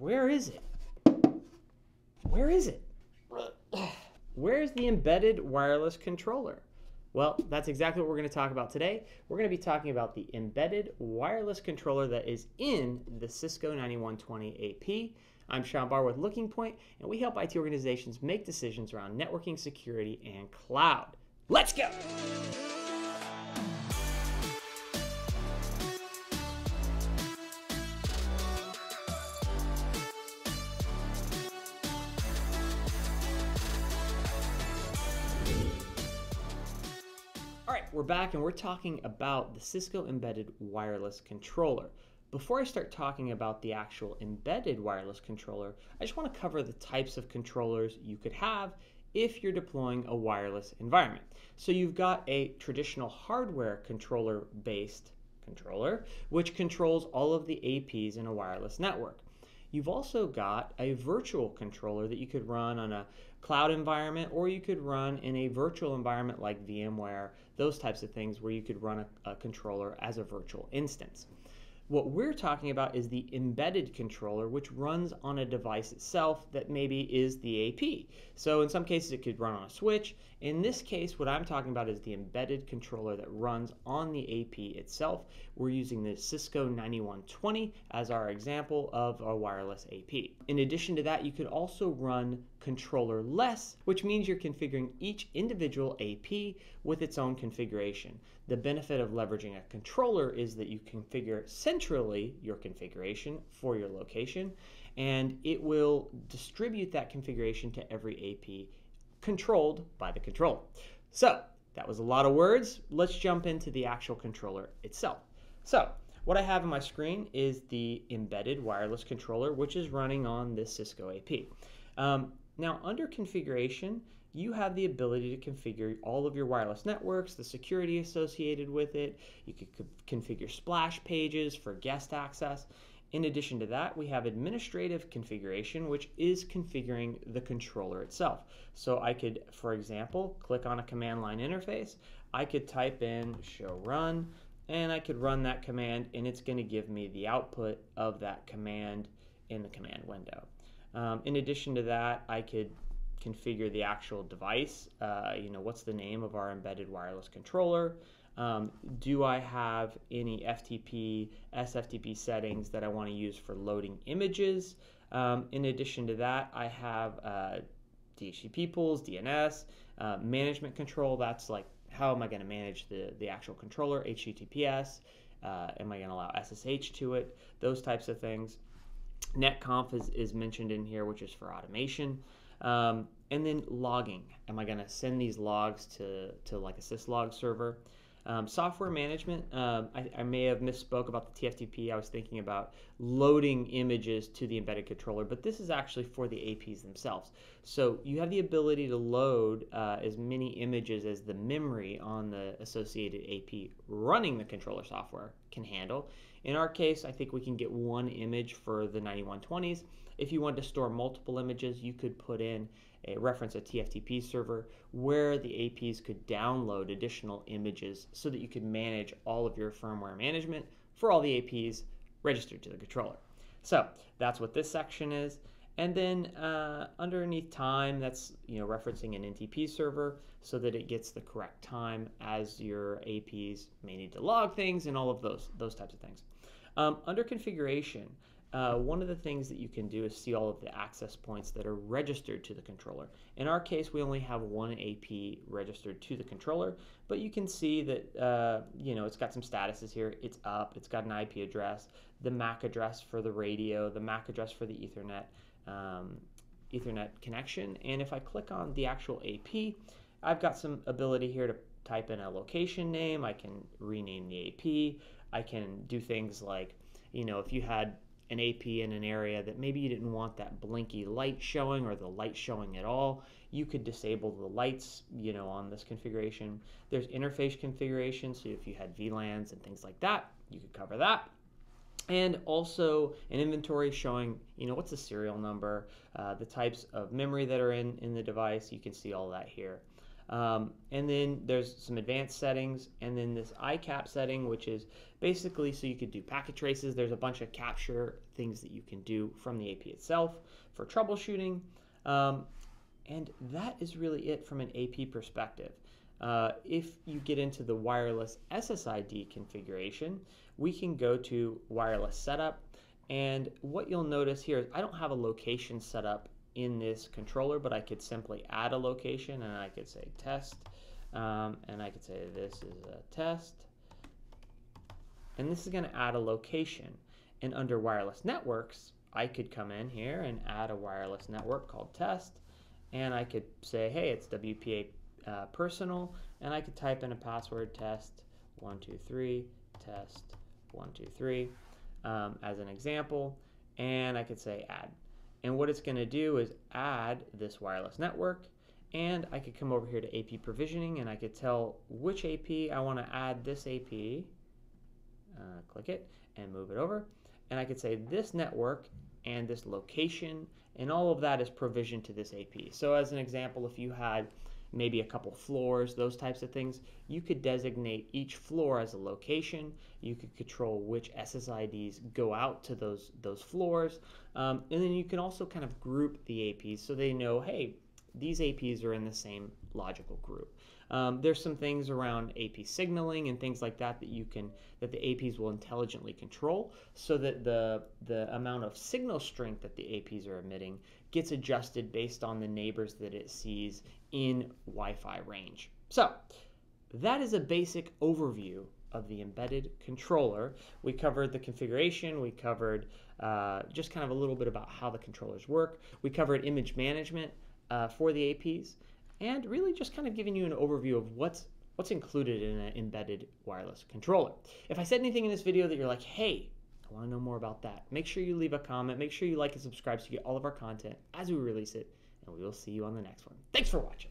where is it? Where is it? Where's the embedded wireless controller? Well, that's exactly what we're going to talk about today. We're going to be talking about the embedded wireless controller that is in the Cisco 9120 AP. I'm Sean Barr with LookingPoint, and we help IT organizations make decisions around networking, security, and cloud. Let's go! We're back and we're talking about the Cisco Embedded Wireless Controller. Before I start talking about the actual embedded wireless controller, I just want to cover the types of controllers you could have if you're deploying a wireless environment. So you've got a traditional hardware controller based controller, which controls all of the APs in a wireless network. You've also got a virtual controller that you could run on a cloud environment or you could run in a virtual environment like VMware, those types of things where you could run a, a controller as a virtual instance. What we're talking about is the embedded controller, which runs on a device itself that maybe is the AP. So in some cases, it could run on a switch. In this case, what I'm talking about is the embedded controller that runs on the AP itself. We're using the Cisco 9120 as our example of a wireless AP. In addition to that, you could also run controller-less, which means you're configuring each individual AP with its own configuration. The benefit of leveraging a controller is that you configure centrally your configuration for your location, and it will distribute that configuration to every AP controlled by the controller. So that was a lot of words. Let's jump into the actual controller itself. So what I have on my screen is the embedded wireless controller, which is running on this Cisco AP. Um, now, under configuration, you have the ability to configure all of your wireless networks, the security associated with it. You could configure splash pages for guest access. In addition to that, we have administrative configuration, which is configuring the controller itself. So I could, for example, click on a command line interface. I could type in show run, and I could run that command, and it's going to give me the output of that command in the command window. Um, in addition to that, I could configure the actual device. Uh, you know, what's the name of our embedded wireless controller? Um, do I have any FTP, SFTP settings that I want to use for loading images? Um, in addition to that, I have uh, DHCP pools, DNS, uh, management control. That's like how am I going to manage the, the actual controller, HTTPS? Uh, am I going to allow SSH to it? Those types of things. NetConf is, is mentioned in here, which is for automation. Um, and then logging. Am I going to send these logs to, to like a syslog server? Um, software management, um, I, I, may have misspoke about the TFTP. I was thinking about loading images to the embedded controller, but this is actually for the APs themselves. So you have the ability to load uh, as many images as the memory on the associated AP running the controller software can handle. In our case, I think we can get one image for the 9120s. If you want to store multiple images, you could put in a reference a TFTP server where the APs could download additional images so that you could manage all of your firmware management for all the APs registered to the controller. So that's what this section is. And then uh, underneath time, that's you know referencing an NTP server so that it gets the correct time as your APs may need to log things and all of those those types of things. Um, under configuration, uh, one of the things that you can do is see all of the access points that are registered to the controller. In our case, we only have one AP registered to the controller, but you can see that uh, you know it's got some statuses here. It's up. It's got an IP address, the MAC address for the radio, the MAC address for the Ethernet, um, Ethernet connection. And if I click on the actual AP, I've got some ability here to type in a location name. I can rename the AP. I can do things like, you know, if you had an AP in an area that maybe you didn't want that blinky light showing or the light showing at all, you could disable the lights, you know, on this configuration. There's interface configuration, so if you had VLANs and things like that, you could cover that. And also an inventory showing, you know, what's the serial number, uh, the types of memory that are in, in the device. You can see all that here. Um, and then there's some advanced settings, and then this ICAP setting, which is basically so you could do packet traces. There's a bunch of capture things that you can do from the AP itself for troubleshooting. Um, and that is really it from an AP perspective. Uh, if you get into the wireless SSID configuration, we can go to wireless setup. And what you'll notice here is I don't have a location set up in this controller, but I could simply add a location and I could say test. Um, and I could say this is a test. And this is going to add a location. And under wireless networks, I could come in here and add a wireless network called test. And I could say, hey, it's WPA uh, personal. And I could type in a password test 123 test 123 um, as an example. And I could say add. And what it's going to do is add this wireless network. And I could come over here to AP provisioning and I could tell which AP I want to add this AP. Uh, click it and move it over. And I could say this network and this location and all of that is provisioned to this AP. So as an example, if you had maybe a couple floors, those types of things. You could designate each floor as a location. You could control which SSIDs go out to those, those floors. Um, and then you can also kind of group the APs so they know, hey, these APs are in the same logical group. Um, there's some things around AP signaling and things like that that you can that the APs will intelligently control, so that the the amount of signal strength that the APs are emitting gets adjusted based on the neighbors that it sees in Wi-Fi range. So that is a basic overview of the embedded controller. We covered the configuration, we covered uh, just kind of a little bit about how the controllers work, we covered image management uh, for the APs, and really just kind of giving you an overview of what's what's included in an embedded wireless controller. If I said anything in this video that you're like, hey, I want to know more about that, make sure you leave a comment, make sure you like and subscribe so you get all of our content as we release it, and we will see you on the next one. Thanks for watching.